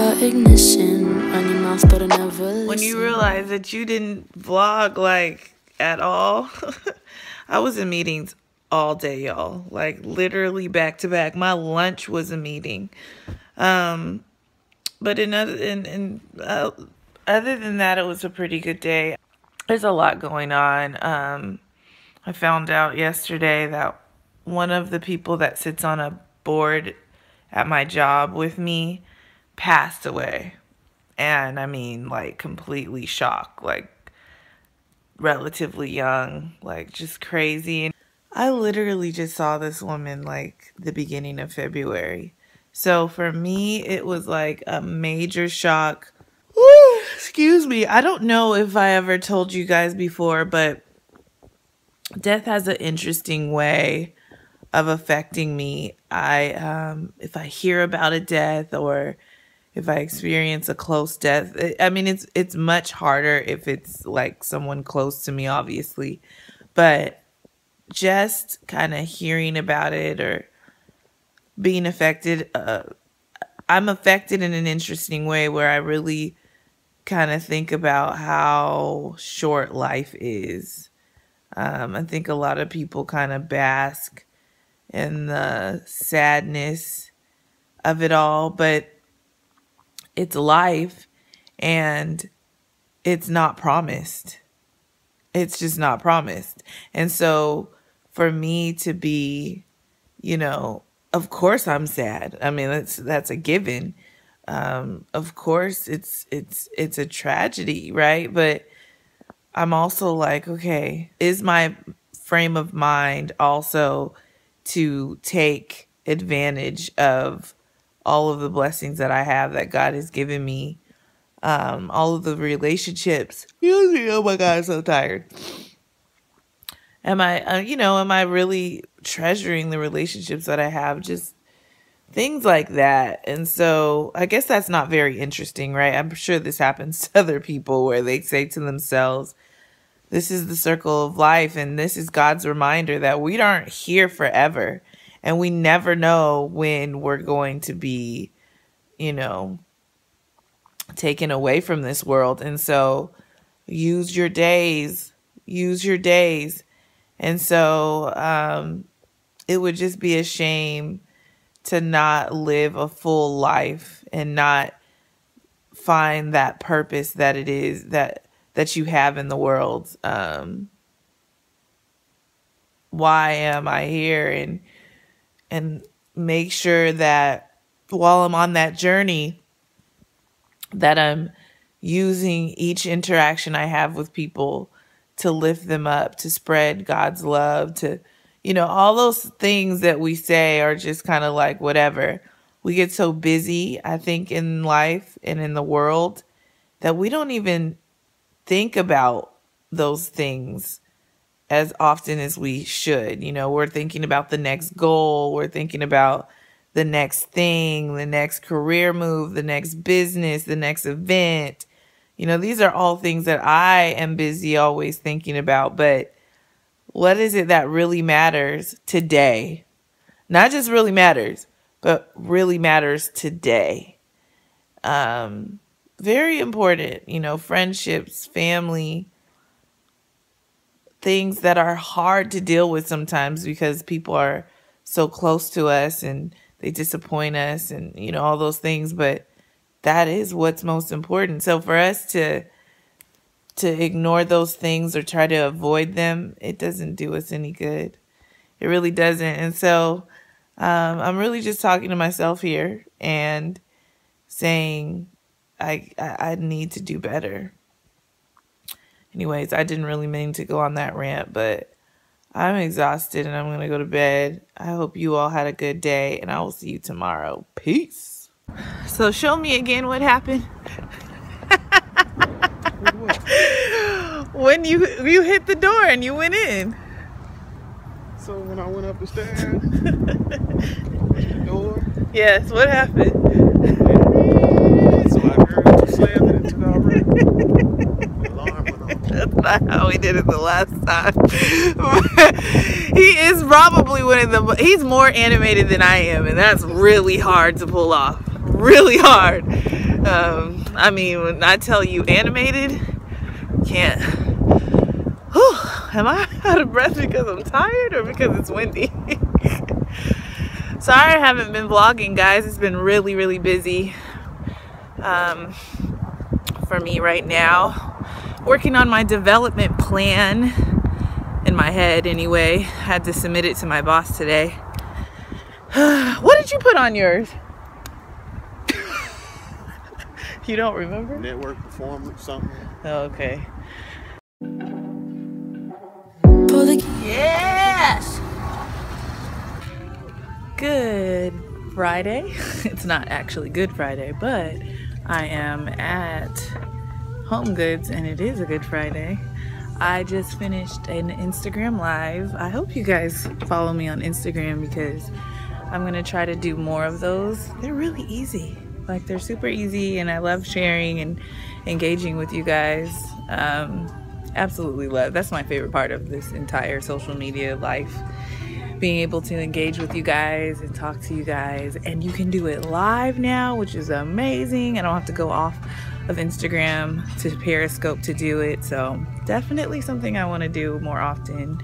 the ignition. Run mouth, but I never listen. when you realize that you didn't vlog like at all. I was in meetings all day, y'all. Like literally back to back. My lunch was a meeting. Um, but in other in, in uh, other than that, it was a pretty good day. There's a lot going on. Um, I found out yesterday that one of the people that sits on a board at my job with me passed away. And I mean, like, completely shocked. Like, relatively young, like, just crazy. I literally just saw this woman, like, the beginning of February. So for me, it was like a major shock. Woo, excuse me. I don't know if I ever told you guys before, but death has an interesting way of affecting me. I um if I hear about a death or if I experience a close death, I mean it's it's much harder if it's like someone close to me obviously. But just kind of hearing about it or being affected uh I'm affected in an interesting way where I really kind of think about how short life is. Um, I think a lot of people kind of bask in the sadness of it all, but it's life and it's not promised. It's just not promised. And so for me to be, you know, of course I'm sad. I mean, that's that's a given. Um, of course it's it's it's a tragedy, right? But I'm also like, okay, is my frame of mind also to take advantage of all of the blessings that I have that God has given me, um, all of the relationships. Oh my God, I'm so tired. Am I, uh, you know, am I really treasuring the relationships that I have? Just things like that. And so I guess that's not very interesting, right? I'm sure this happens to other people where they say to themselves, this is the circle of life, and this is God's reminder that we aren't here forever, and we never know when we're going to be, you know, taken away from this world. And so use your days, use your days. And so um, it would just be a shame to not live a full life and not find that purpose that it is that that you have in the world. Um, why am I here? And and make sure that while I'm on that journey, that I'm using each interaction I have with people to lift them up, to spread God's love, to you know, all those things that we say are just kind of like whatever. We get so busy, I think, in life and in the world that we don't even think about those things as often as we should. You know, we're thinking about the next goal, we're thinking about the next thing, the next career move, the next business, the next event. You know, these are all things that I am busy always thinking about, but what is it that really matters today? Not just really matters, but really matters today. Um, very important, you know, friendships, family, things that are hard to deal with sometimes because people are so close to us and they disappoint us and, you know, all those things. But that is what's most important. So for us to, to ignore those things or try to avoid them, it doesn't do us any good. It really doesn't. And so um, I'm really just talking to myself here and saying, I, I, I need to do better. Anyways, I didn't really mean to go on that rant, but I'm exhausted and I'm going to go to bed. I hope you all had a good day and I will see you tomorrow. Peace. So show me again what happened. when you you hit the door and you went in. So when I went up the stairs, the door. Yes, what happened? So I heard you slammed it into the already. The alarm went off. That's not how we did it the last time. he is probably one of the. He's more animated than I am, and that's really hard to pull off. Really hard. Um, I mean, when I tell you animated, can't. Whew, am I out of breath because I'm tired or because it's windy? Sorry I haven't been vlogging, guys. It's been really, really busy um, for me right now. Working on my development plan in my head anyway. Had to submit it to my boss today. what did you put on yours? you don't remember? Network performance, something. Oh, okay. Yes! Good Friday. it's not actually Good Friday, but I am at Home Goods and it is a Good Friday. I just finished an Instagram live. I hope you guys follow me on Instagram because I'm gonna try to do more of those. They're really easy. Like they're super easy and I love sharing and engaging with you guys. Um, absolutely love. That's my favorite part of this entire social media life. Being able to engage with you guys and talk to you guys. And you can do it live now, which is amazing. I don't have to go off of Instagram to Periscope to do it. So definitely something I want to do more often.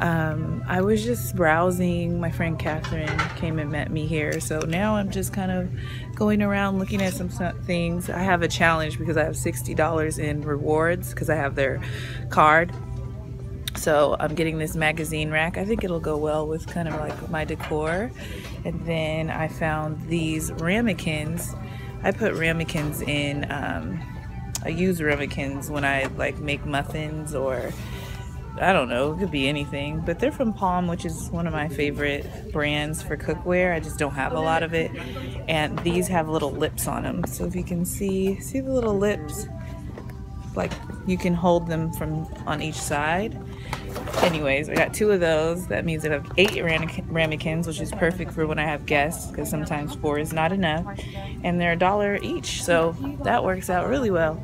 Um, I was just browsing. My friend Catherine came and met me here. So now I'm just kind of going around looking at some things. I have a challenge because I have $60 in rewards because I have their card. So I'm getting this magazine rack. I think it'll go well with kind of like my decor. And then I found these ramekins. I put ramekins in, um, I use ramekins when I like make muffins or I don't know, it could be anything. But they're from Palm, which is one of my favorite brands for cookware. I just don't have a lot of it. And these have little lips on them. So if you can see, see the little lips? Like you can hold them from on each side. Anyways, I got two of those. That means I have eight ramekins, which is perfect for when I have guests because sometimes four is not enough. And they're a dollar each, so that works out really well.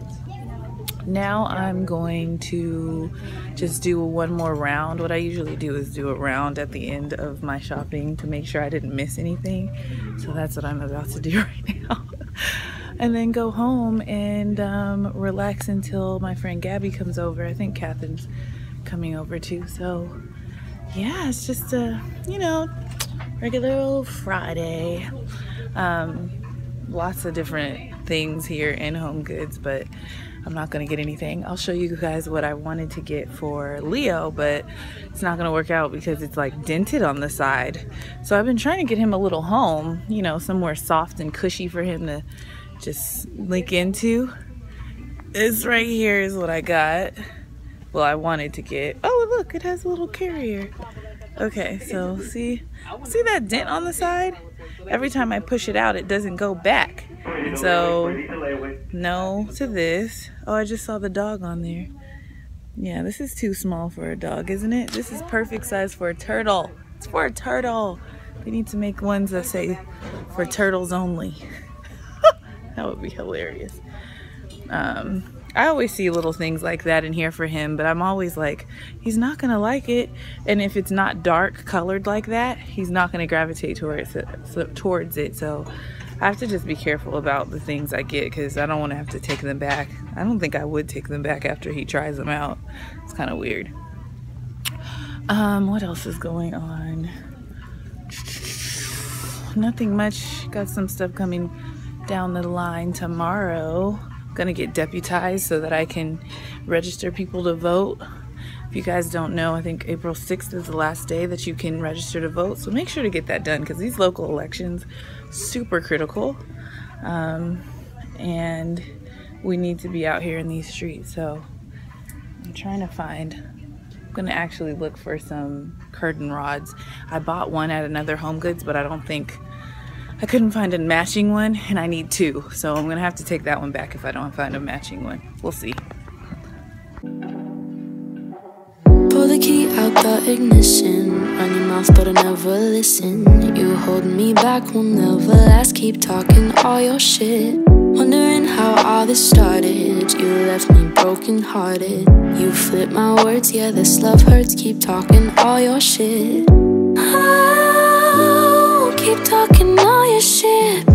Now I'm going to just do one more round. What I usually do is do a round at the end of my shopping to make sure I didn't miss anything. So that's what I'm about to do right now. And then go home and um, relax until my friend Gabby comes over. I think Catherine's coming over too. So yeah, it's just a, you know, regular old Friday. Um, lots of different things here in Home Goods, but I'm not gonna get anything. I'll show you guys what I wanted to get for Leo, but it's not gonna work out because it's like dented on the side. So I've been trying to get him a little home, you know, somewhere soft and cushy for him to just link into. This right here is what I got. Well, I wanted to get. Oh, look, it has a little carrier. Okay, so see, see that dent on the side? Every time I push it out, it doesn't go back. So, no to this. Oh, I just saw the dog on there. Yeah, this is too small for a dog, isn't it? This is perfect size for a turtle. It's for a turtle. They need to make ones that say for turtles only. That would be hilarious. Um, I always see little things like that in here for him, but I'm always like, he's not gonna like it. And if it's not dark colored like that, he's not gonna gravitate towards it. So, towards it. So I have to just be careful about the things I get because I don't want to have to take them back. I don't think I would take them back after he tries them out. It's kind of weird. Um, what else is going on? Nothing much. Got some stuff coming down the line tomorrow I'm gonna get deputized so that I can register people to vote. If you guys don't know, I think April 6th is the last day that you can register to vote. So make sure to get that done because these local elections super critical. Um, and we need to be out here in these streets. So I'm trying to find, I'm gonna actually look for some curtain rods. I bought one at another Home Goods, but I don't think I couldn't find a matching one and I need two. So I'm gonna have to take that one back if I don't find a matching one. We'll see. Pull the key out the ignition. Run your mouth, but I never listen. You hold me back, will never last. Keep talking all your shit. Wondering how all this started. You left me broken hearted. You flip my words, yeah, this love hurts. Keep talking all your shit keep talking all your shit.